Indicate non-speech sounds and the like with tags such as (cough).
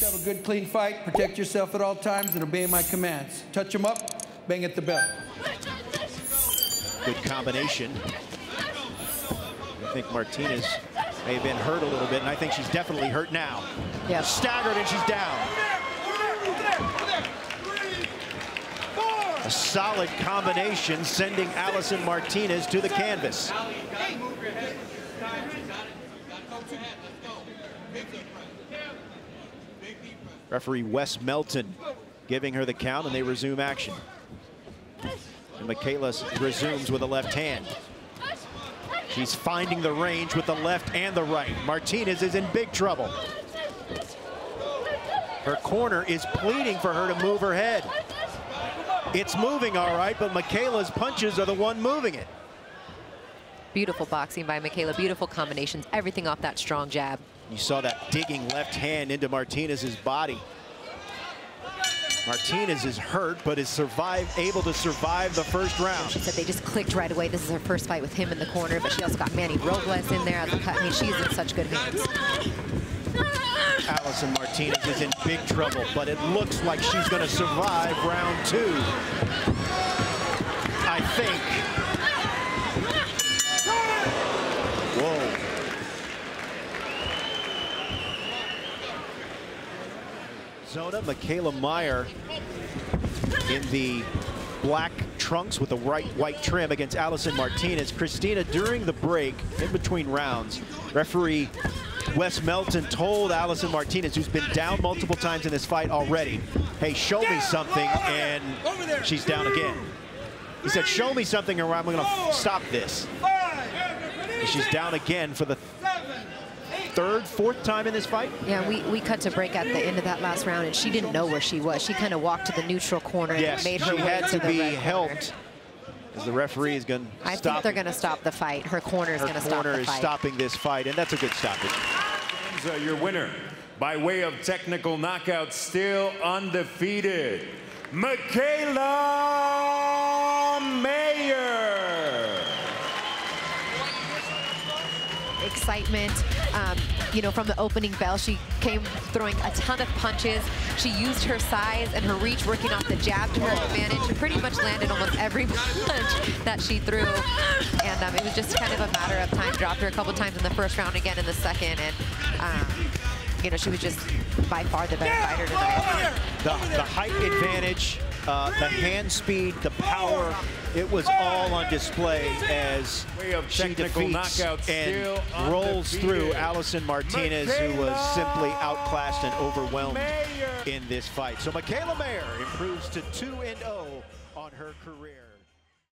Have a good, clean fight. Protect yourself at all times and obey my commands. Touch him up, bang at the belt. Good combination. I think Martinez may have been hurt a little bit, and I think she's definitely hurt now. Yeah. Staggered, and she's down. A solid combination sending Allison Martinez to the canvas. Referee Wes Melton giving her the count, and they resume action. And Mikaela resumes with a left hand. She's finding the range with the left and the right. Martinez is in big trouble. Her corner is pleading for her to move her head. It's moving all right, but Mikaela's punches are the one moving it. Beautiful boxing by Mikaela. Beautiful combinations. Everything off that strong jab. You saw that digging left hand into Martinez's body. Martinez is hurt, but is survive, able to survive the first round. She said they just clicked right away. This is her first fight with him in the corner, but she also got Manny Robles in there at the cut. I mean, she's in such good hands. Allison Martinez is in big trouble, but it looks like she's going to survive round two. I think. Zona, Mikaela Mayer in the black trunks with the right white trim against Allison Martinez. Christina, during the break, in between rounds, referee Wes Melton told Allison Martinez, who's been down multiple times in this fight already, hey, show me something, and she's down again. He said, show me something or I'm going to stop this. And she's down again for the third, fourth time in this fight? Yeah, we, we cut to break at the end of that last round, and she didn't know where she was. She kind of walked to the neutral corner yes, and made her she way had to, to the be helped. As the referee is going to I stop. think they're going to stop the fight. Her corner is going to stop the fight. Her corner is stopping this fight, and that's a good stoppage. Uh, your winner, by way of technical knockout, still undefeated, Mikaela Mayer. Excitement. Um, you know, from the opening bell, she came throwing a ton of punches. She used her size and her reach, working off the jab to her advantage. She pretty much landed almost every (laughs) punch that she threw. And um, it was just kind of a matter of time. Dropped her a couple times in the first round, again in the second. And, um, you know, she was just by far the better fighter tonight. The, the height advantage, uh, the hand speed, the power, it was all on display as she defeats and rolls through Allison Martinez, who was simply outclassed and overwhelmed in this fight. So Mikaela Mayer improves to 2-0 on her career.